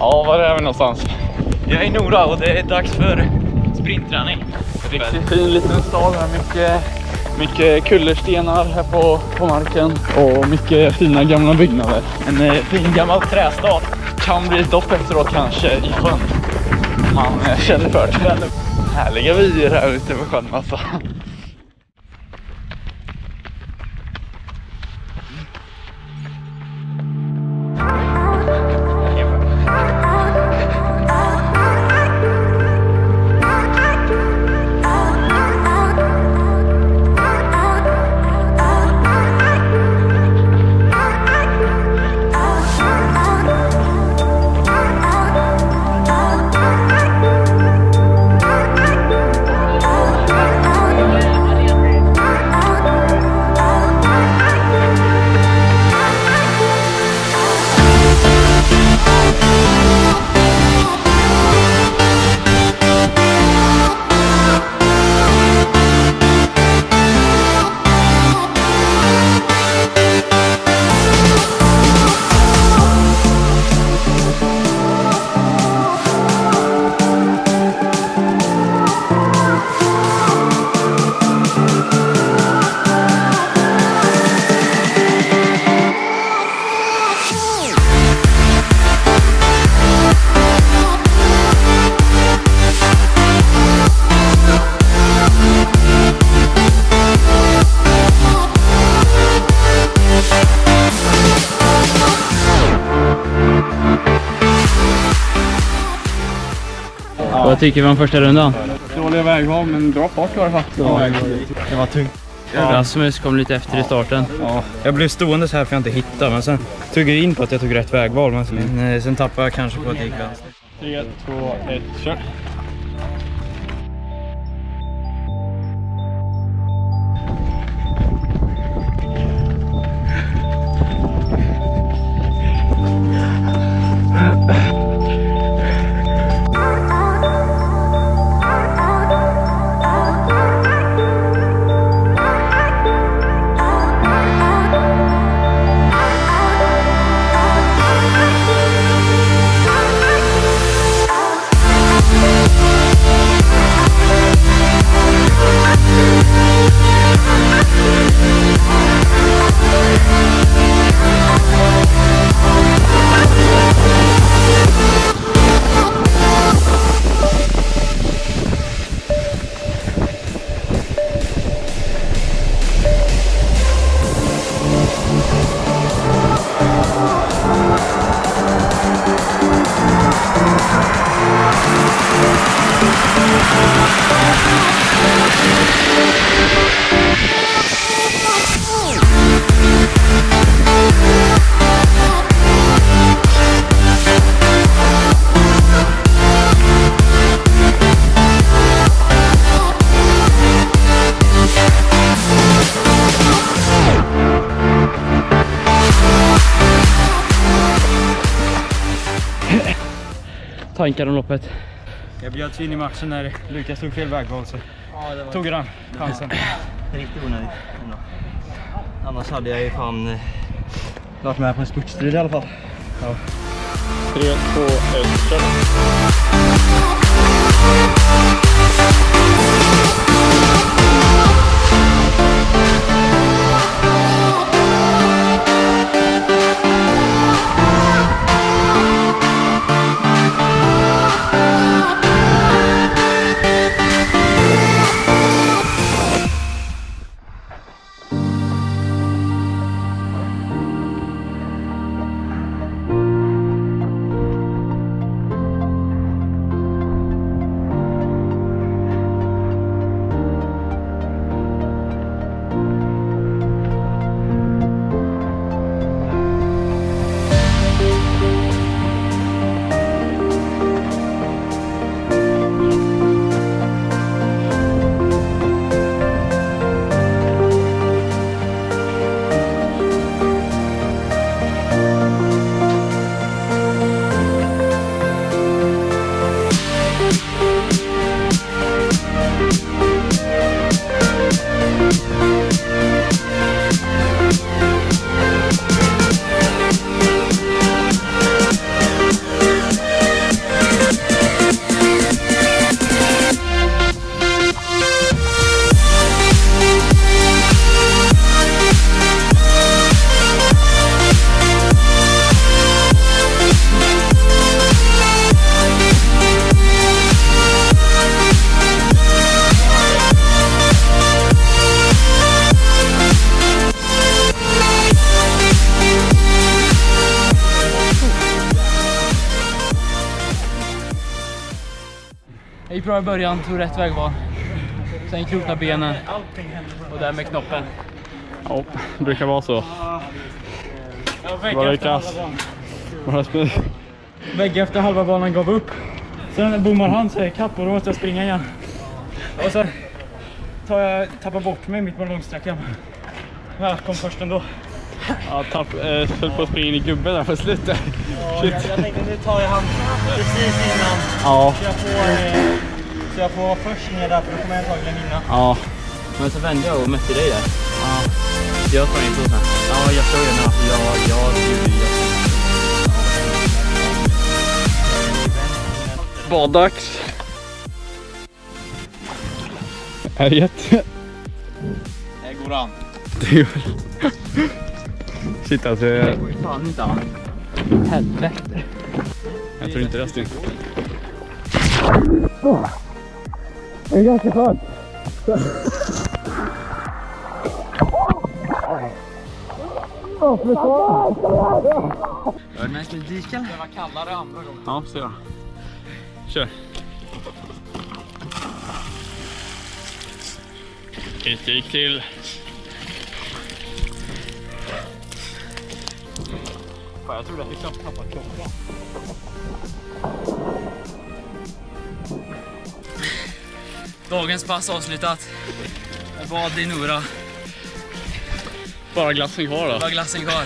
Ja, var är vi någonstans? Jag är i Nora och det är dags för sprintträning. Riktigt fin liten stad här. Mycket, mycket kullerstenar här på, på marken och mycket fina gamla byggnader. En eh, fin gammal trästad. Kan bli ett dopp efteråt kanske i sjön. Man eh, känner för det. Härliga vyer här ute på sjön alltså. Vad tycker vi om första rundan? Dåliga vägval men bra fart i alla fall. Det var tungt. Rasmus kom lite efter i starten. Ja, jag blev stående så här för jag inte hittade men sen tog jag in på att jag tog rätt vägval men sen, eh, sen tappade jag kanske på att det gick vänster. 3, 2, 1, kör! Tankar om loppet? Jag bjöds in i matchen när Lukas tog fel vägval så tog han chansen. Riktigt onödigt ändå. Annars hade jag ju fan eh, varit med på en spurtstrid i alla fall. 3, 2, 1, kör! Gick bra i början, tog rätt vägval. Sen kroknade benen och där med knoppen. Ja, det brukar vara så. Kass. Bara sp- Vägg efter halva banan gav upp. Sen bommar han sig ikapp och då måste jag springa igen. Och så tar jag, tappar bort mig mitt på långsträckan. Men jag kom först ändå. Ja, tapp, eh, höll på att springa in i gubben där på slutet. Jag, jag tänkte nu tar jag han precis innan. Ja, jag får, eh, så jag får vara först ner där för då kommer jag antagligen vinna. ja. Men så vände jag och mötte dig där. Ja. Jag sprang så sen. Ja, jag tror det. Men alltså, jag, jag, jag, Baddags. Är det jätte... Det går an. Det gör Shit alltså, jag, Fan inte an. Helvete. jag tror inte det är styggt. Hörde ni skulle dika? Det var kallare andra gången. Ja, ser jag. Kör. Ett gick till. Fan, jag trodde att vi knappt tappade klockan. Dagens pass avslutat. Bad i Nora. Bara glassen kvar då. Bara glassen kvar.